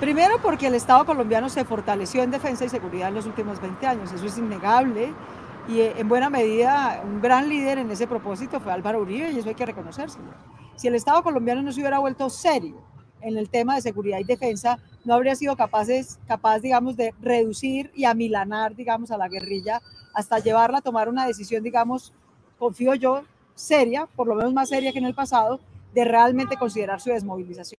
Primero porque el Estado colombiano se fortaleció en defensa y seguridad en los últimos 20 años, eso es innegable y eh, en buena medida un gran líder en ese propósito fue Álvaro Uribe y eso hay que reconocérselo. Si el Estado colombiano no se hubiera vuelto serio en el tema de seguridad y defensa, no habría sido capaces, capaz, digamos, de reducir y amilanar, digamos, a la guerrilla hasta llevarla a tomar una decisión, digamos, confío yo, seria, por lo menos más seria que en el pasado, de realmente considerar su desmovilización.